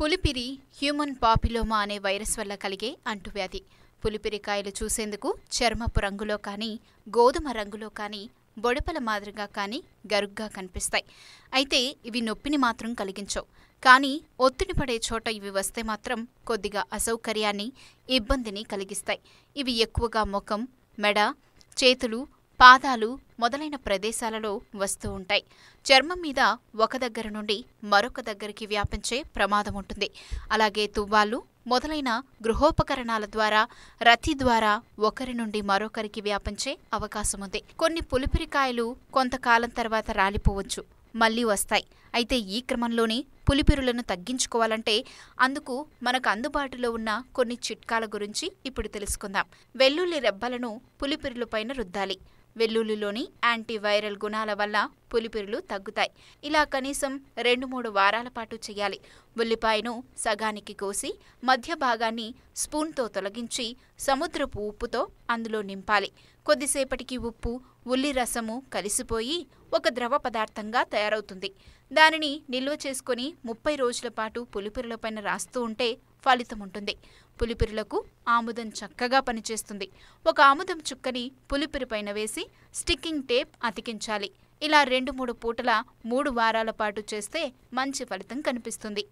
పులిపిరి human papilloma అనే virus వల్ల కలిగే అంటువ్యాధి. పులిపిరికాయలు చూసేందుకు చర్మపు రంగులో కానీ గోధుమ రంగులో కానీ బొడపల మాదిరిగా కానీ గరుగ్గా కనిపిస్తాయి. అయితే ఇవి నొప్పిని మాత్రం కలిగించవు. కానీ ఒత్తిడి పడే చోట ఇవి వస్తే మాత్రం కొద్దిగా అసౌకర్యాన్ని ఇబ్బందిని కలిగిస్తాయి. ఇవి ఎక్కువగా ముఖం మెడ చేతులు పాదాలు మొదలైన ప్రదేశాలలో వస్తూ ఉంటాయి. చర్మం మీద ఒక దగ్గర నుండి మరొక దగ్గరికి వ్యాపించే ప్రమాదం ఉంటుంది. అలాగే తువ్వాళ్ళు మొదలైన గృహోపకరణాల ద్వారా రతి ద్వారా ఒకరి నుండి మరొకరికి వ్యాపించే అవకాశం ఉంది. కొన్ని పులిపిరికాయలు కొంతకాలం తర్వాత రాలిపోవచ్చు మళ్ళీ వస్తాయి. అయితే ఈ క్రమంలోనే పులిపిరులను తగ్గించుకోవాలంటే అందుకు మనకు అందుబాటులో ఉన్న కొన్ని చిట్కాల గురించి ఇప్పుడు తెలుసుకుందాం. వెల్లుల్లి రెబ్బలను పులిపిరులపైన రుద్దాలి. వెల్లుల్లిలోని యాంటీవైరల్ గుణాల వల్ల పులిపిరులు తగ్గుతాయి. ఇలా కనీసం రెండు మూడు వారాల పాటు చేయాలి. ఉల్లిపాయను సగానికి కోసి మధ్య భాగాన్ని స్పూన్తో తొలగించి సముద్రపు ఉప్పుతో అందులో నింపాలి. కొద్దిసేపటికి ఉప్పు ఉల్లి రసము కలిసిపోయి ఒక ద్రవ పదార్థంగా తయారవుతుంది. దానిని నిల్వ చేసుకొని ముప్పై రోజుల పాటు పులిపిరులపైన రాస్తూ ఉంటే ఫలితం ఉంటుంది. పులిపిరులకు ఆముదం చక్కగా పనిచేస్తుంది. ఒక ఆముదం చుక్కని పులిపిరిపైన వేసి స్టిక్కింగ్ టేప్ అతికించాలి. ఇలా రెండు మూడు పూటల మూడు వారాల పాటు చేస్తే మంచి ఫలితం కనిపిస్తుంది.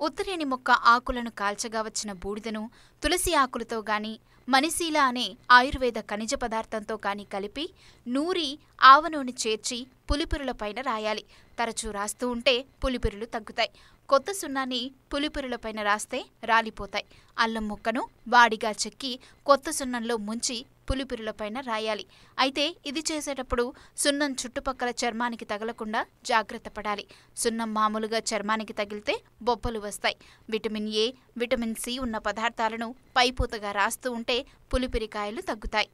ఉత్తరేణి మొక్క ఆకులను కాల్చగా వచ్చిన బూడిదను తులసి ఆకులతో గాని మనిశీల అనే ఆయుర్వేద ఖనిజ పదార్థంతో కానీ కలిపి నూరి ఆవనూనె చేర్చి పులిపిరులపైన రాయాలి. తరచూ రాస్తూ ఉంటే పులిపిరులు తగ్గుతాయి. కొత్త సున్నాన్ని పులిపిరులపైన రాస్తే రాలిపోతాయి. అల్లం ముక్కను వాడిగా చెక్కి కొత్త సున్నంలో ముంచి పులిపిరులపైన రాయాలి. అయితే ఇది చేసేటప్పుడు సున్నం చుట్టుపక్కల చర్మానికి తగలకుండా జాగ్రత్త పడాలి. సున్నం మామూలుగా చర్మానికి తగిలితే బొబ్బలు వస్తాయి. విటమిన్ ఏ విటమిన్ సి ఉన్న పదార్థాలను పైపూతగా రాస్తూ ఉంటే పులిపిరికాయలు తగ్గుతాయి.